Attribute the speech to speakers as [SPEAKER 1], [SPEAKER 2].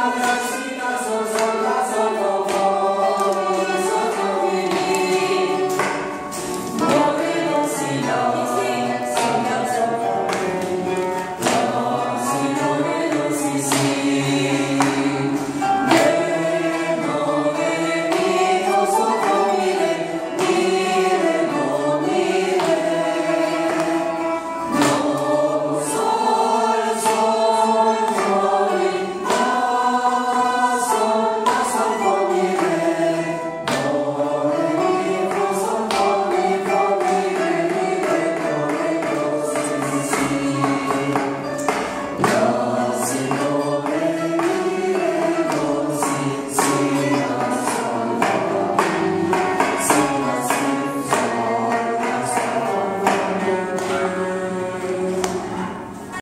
[SPEAKER 1] Father.